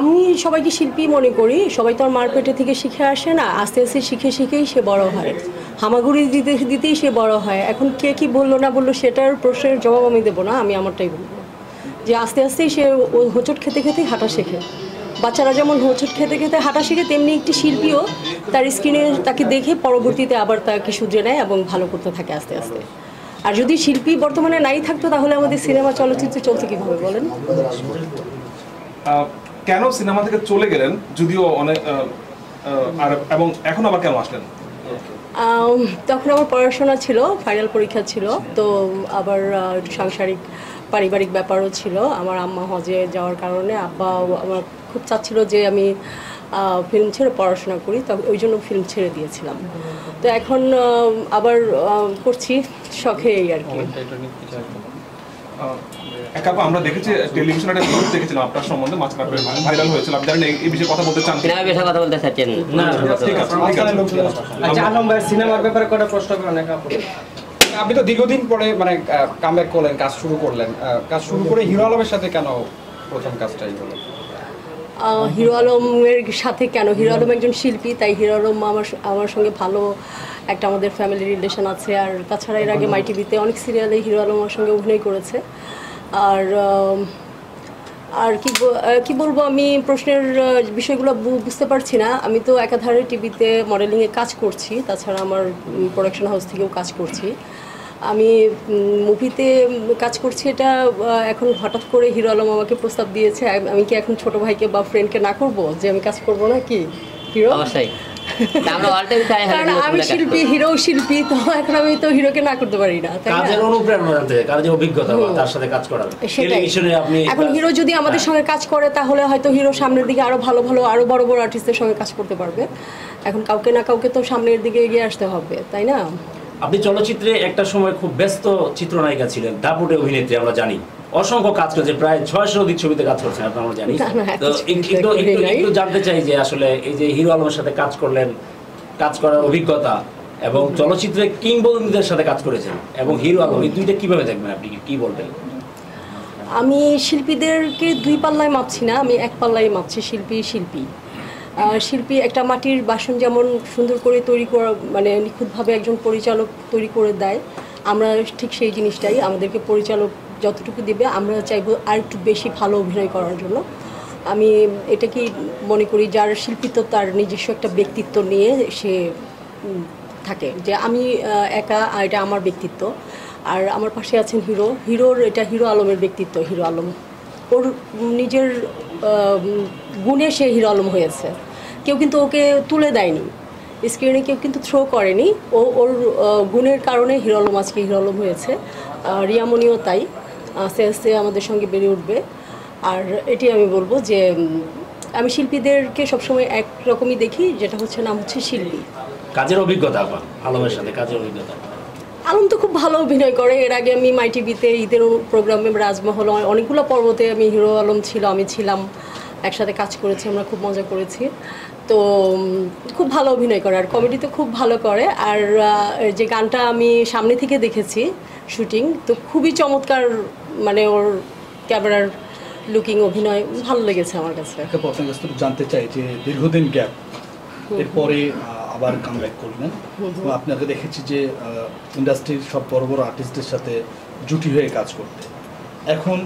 আমি সবাইকে শিল্পী মনে করি, সবাই তো আর মার পেটে থেকে শিখে আসে না, আস্তে আস্তে শিখে শিখেই সে বড় হয়। হামাগুড়ি দিতে দিতেই সে বড় হয়। এখন কে কি বলল না বলল সেটার প্রশ্নের জবাব আমি দেবো না, আমি আমারটাই বলব। যে আস্তে আস্তেই সে হোঁচট খেতে খেতেই হাঁটা শেখে। বাচ্চারা যেমন হোঁচট খেতে খেতে হাঁটা শেখে, তেমনি একটি শিল্পীও তার স্ক্রিনে তাকে দেখে পরবর্তীতে আবার তাকে শুধরে নেয় এবং ভালো করতে থাকে আস্তে আস্তে। আর যদি শিল্পী বর্তমানে নাই থাকতো, তাহলে আমাদের সিনেমা চলচ্চিত্র চলতে কীভাবে বলেন? কেন সিনেমা থেকে চলে গেলেন যদিও অনেক আর এবং এখন আবার কেন আসলেন? তখন আমার পড়াশোনা ছিল ফাইনাল পরীক্ষা ছিল তো আবার একটু সাংসারিক পারিবারিক ব্যাপারও ছিল। আমার আম্মা হজে যাওয়ার কারণে আব্বা আমার খুব চাচ্ছিল যে আমি ফিল্ম ছেড়ে পড়াশোনা করি তো ওই জন্য ফিল্ম ছেড়ে দিয়েছিলাম। তো এখন আবার করছি শখে এই আর কি। একাপা আমরা দেখেছি টেলিভিশনে একটা নিউজ দেখেছিলাম আপনার সম্বন্ধে মাঝখানে ভাইরাল হয়েছিল আপনি জানেন এই- বিষয়ে কথা বলতে চান? না বিষয়ে কথা বলতে চাচ্ছেন না, ঠিক আছে ঠিক আছে। আচ্ছা আলম ভাই সিনেমার ব্যাপারে কটা প্রশ্ন করেন একা আপনি। আপনি তো দীর্ঘদিন পরে মানে কামব্যাক করলেন কাজ শুরু করলেন। কাজ শুরু করে হিরো আলমের সাথে কেন প্রথম কাজটাই হলো? হিরো আলমের সাথে কেন? হিরো আলম একজন শিল্পী তাই হিরো আলম আমার আমার সঙ্গে ভালো একটা আমাদের ফ্যামিলি রিলেশন আছে। আর তাছাড়া এর আগে মাই টিভিতে অনেক সিরিয়ালে হিরো আলম আমার সঙ্গে অভিনয় করেছে। আর আর কি কি বলব আমি? প্রশ্নের বিষয়গুলো বুঝতে পারছি না। আমি তো একাধারে টিভিতে মডেলিংয়ে কাজ করছি। তাছাড়া আমার প্রোডাকশন হাউস থেকেও কাজ করছি। আমি মুভিতে কাজ করছি এটা এখন হঠাৎ করে হিরো আলম আমাকে প্রস্তাব দিয়েছে আমি কি এখন ছোট ভাইকে বা ফ্রেন্ডকে না করব যে আমি কাজ করব না কি? হিরো? অবশ্যই। কারণ আমি শিল্পী হিরো শিল্পী তো এখন আমি তো হিরোকে না করতে পারি না কাজের অনুপ্রেরণা জানতে কাজের অভিজ্ঞতা তার সাথে কাজ করার। সেটাই। টেলিভিশনে আপনি এখন হিরো যদি আমাদের সঙ্গে কাজ করে তাহলে হয়তো হিরো সামনের দিকে আরও ভালো ভালো আরও বড় বড় আর্টিস্টের সঙ্গে কাজ করতে পারবে। এখন কাউকে না কাউকে তো সামনের দিকে এগিয়ে আসতে হবে তাই না? আপনি চলচ্চিত্রে একটা সময় খুব ব্যস্ত চিত্রনায়িকা ছিলেন। দাপুটে অভিনেত্রী আমরা জানি। অসংখ্য কাজ করেছে প্রায় ছয়শো অধিক ছবিতে কাজ করছেন আপনারা আমরা জানি। তো একটু একটু- জানতে চাই যে আসলে এই যে হিরো আলমের সাথে কাজ করলেন কাজ করার অভিজ্ঞতা এবং চলচ্চিত্রে কিংবদন্তিদের সাথে কাজ করেছেন এবং হিরো আলম এই দুইটা কীভাবে দেখবেন আপনি? কি বলবেন? আমি শিল্পীদেরকে দুই পাল্লায় মাপছি না আমি এক পাল্লায় মাপছি শিল্পী শিল্পী। শিল্পী একটা মাটির বাসন যেমন সুন্দর করে তৈরি করা মানে নিখুঁতভাবে একজন পরিচালক তৈরি করে দেয়, আমরা ঠিক সেই জিনিসটাই, আমাদেরকে পরিচালক যতটুকু দিবে, আমরা চাইব আর একটু বেশি ভালো অভিনয় করার জন্য। আমি এটা কি মনে করি, যার শিল্পিত তার নিজস্ব একটা ব্যক্তিত্ব নিয়ে সে থাকে। যে আমি একা এটা আমার ব্যক্তিত্ব। আর আমার পাশে আছেন হিরো। হিরোর এটা হিরো আলমের ব্যক্তিত্ব, হিরো আলম। ওর নিজের গুণে সে হিরো আলম হয়েছে। কেউ কিন্তু ওকে তুলে দেয়নি। স্ক্রিনে কেউ কিন্তু থ্রো করেনি। ও ওর গুণের কারণে হিরো আলম আজকে হিরো আলম হয়েছে রিয়ামনিও তাই। আস্তে আস্তে আমাদের সঙ্গে বেড়ে উঠবে। আর এটি আমি বলব যে আমি শিল্পীদেরকে সবসময় এক রকমই দেখি যেটা হচ্ছে নাম হচ্ছে শিল্পী। কাজের অভিজ্ঞতা আলমের সাথে কাজের অভিজ্ঞতা। আলম তো খুব ভালো অভিনয় করে। এর আগে আমি মাই টিভিতে ঈদের প্রোগ্রামে রাজমহল অনেকগুলো পর্বতে আমি হিরো আলম ছিল আমি ছিলাম। একসাথে কাজ করেছি আমরা খুব মজা করেছি। তো খুব ভালো অভিনয় করে আর কমেডিতে খুব ভালো করে আর যে গানটা আমি সামনে থেকে দেখেছি শুটিং তো খুবই চমৎকার মানে ওর ক্যামেরার লুকিং অভিনয় ভালো লেগেছে আমার কাছে। জানতে চাই যে দীর্ঘদিন গ্যাপ এরপরে আবার কামব্যাক করলেন। আপনাকে দেখেছি যে ইন্ডাস্ট্রির সব বড় বড় আর্টিস্টদের সাথে জুটি হয়ে কাজ করতে। এখন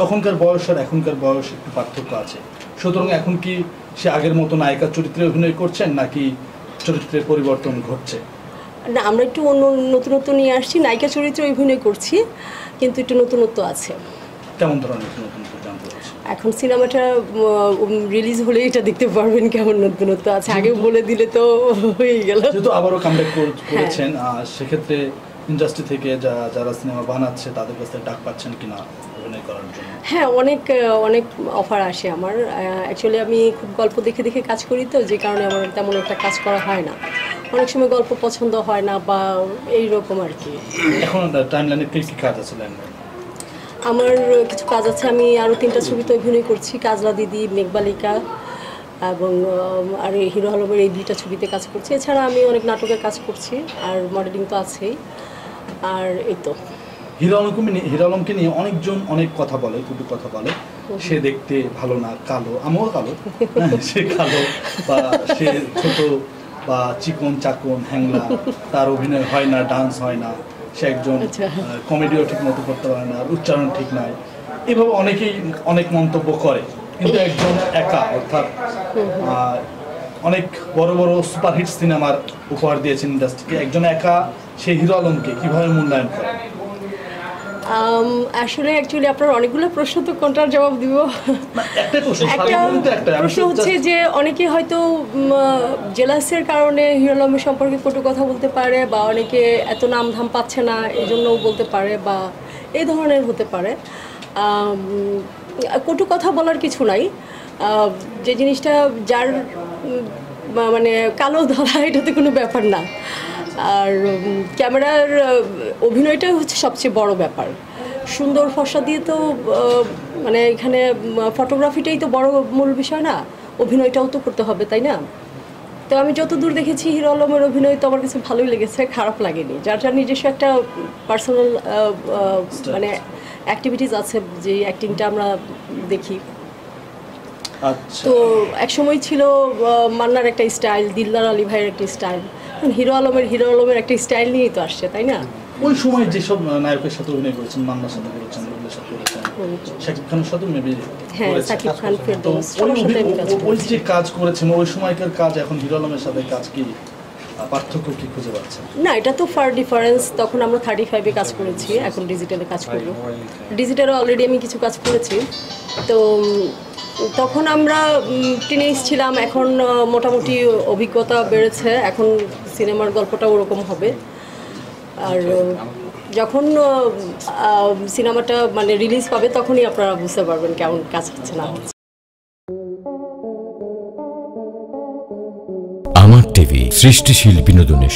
তখনকার বয়স আর এখনকার বয়স একটু পার্থক্য আছে। সুতরাং এখন কি সে আগের মতো নায়িকা চরিত্রে অভিনয় করছেন নাকি চরিত্রের পরিবর্তন ঘটছে? না আমরা একটু অন্য নতুনত্ব নিয়ে আসছি। নায়িকা চরিত্রে অভিনয় করছি কিন্তু একটু নতুনত্ব আছে। কেমন ধরনের জানতে এখন সিনেমাটা রিলিজ হলে এটা দেখতে পারবেন কেমন নতুনত্ব আছে। আগে বলে দিলে তো হয়ে গেল। যেহেতু আবারও কামব্যাক করেছেন সেক্ষেত্রে ইন্ডাস্ট্রি থেকে যা যারা সিনেমা বানাচ্ছে তাদের কাছ থেকে ডাক পাচ্ছেন কিনা? হ্যাঁ অনেক অনেক অফার আসে আমার। অ্যাকচুয়ালি আমি খুব গল্প দেখে দেখে কাজ করি তো যে কারণে আমার তেমন একটা কাজ করা হয় না। অনেক সময় গল্প পছন্দ হয় না বা এই রকম আর কি। এখন টাইম লাইনে কি কি কাজ আছে আমার কিছু কাজ আছে আমি আরও তিনটা ছবিতে অভিনয় করছি কাজলা দিদি মেঘবালিকা এবং আর এই হিরো আলমের এই দুইটা ছবিতে কাজ করছি। এছাড়া আমি অনেক নাটকে কাজ করছি আর মডেলিং তো আছেই। আর এই তো। হিরো আলমকে নিয়ে হিরো আলমকে নিয়ে অনেকজন অনেক কথা বলে খুবই কথা বলে। সে দেখতে ভালো না কালো। আমিও কালো। হ্যাঁ, সে কালো বা সে ছোট বা চিকন চাকন হ্যাংলা। তার অভিনয় হয় না ডান্স হয় না। সে একজন আচ্ছা। কমেডিও ঠিক মতো করতে পারে না উচ্চারণ ঠিক নাই। এভাবে অনেকেই অনেক মন্তব্য করে। কিন্তু একজন একা অর্থাৎ অনেক বড় বড় সুপারহিট সিনেমার উপহার দিয়েছেন ইন্ডাস্ট্রিকে একজন একা সেই হিরো আলমকে কীভাবে মূল্যায়ন করে? আসলে অ্যাকচুয়ালি আপনার অনেকগুলো প্রশ্ন তো কোনটার জবাব দিব? একটা প্রশ্ন হচ্ছে যে অনেকে হয়তো জেলাসের কারণে হিরো সম্পর্কে কটু কথা বলতে পারে বা অনেকে এত নাম ধাম পাচ্ছে না এই জন্যও বলতে পারে বা এই ধরনের হতে পারে। কটু কথা বলার কিছু নাই। যে জিনিসটা যার মানে কালো ধরা এটাতে কোনো ব্যাপার না। আর ক্যামেরার আহ, অভিনয়টাই হচ্ছে সবচেয়ে বড় ব্যাপার। সুন্দর ফর্সা দিয়ে তো মানে এখানে ফটোগ্রাফিটাই তো বড় মূল বিষয় না অভিনয়টাও তো করতে হবে তাই না? তো আমি যত দূর দেখেছি হিরো আলমের অভিনয় তো আমার কাছে ভালোই লেগেছে খারাপ লাগেনি। যার যার নিজস্ব একটা পার্সোনাল মানে অ্যাক্টিভিটিস আছে যে অ্যাক্টিংটা আমরা দেখি। আচ্ছা। তো এক সময় ছিল মান্নার একটা স্টাইল দিলদার আলী ভাইয়ের একটা স্টাইল হিরো আলমের হিরো আলমের একটা স্টাইল নিয়েই তো আসছে তাই না? ওই সময় যেসব নায়কের সাথে অভিনয় করেছেন মান্নার সাথে করেছেন রবির সাথে করেছেন শাকিব খানের সাথে মেবি হ্যাঁ সাকিব খান ফেরদৌস ওই আমি কাজ। যে কাজ করেছেন ওই সময়কার কাজ এখন হিরো আলমের সাথে কাজ কি? পার্থক্য কি খুঁজে পাচ্ছেন? না এটা তো ফার ডিফারেন্স তখন আমরা থার্টি ফাইভে কাজ করেছি এখন ডিজিটালে কাজ করব। ডিজিটালে অলরেডি আমি কিছু কাজ করেছি। তো তখন আমরা টিনেজ ছিলাম এখন মোটামুটি অভিজ্ঞতা বেড়েছে এখন সিনেমার গল্পটা ওরকম হবে। আর যখন সিনেমাটা মানে রিলিজ পাবে, তখনই আপনারা বুঝতে পারবেন কেমন কাজ হচ্ছে, না হচ্ছে। আমার টিভি সৃষ্টিশীল বিনোদনের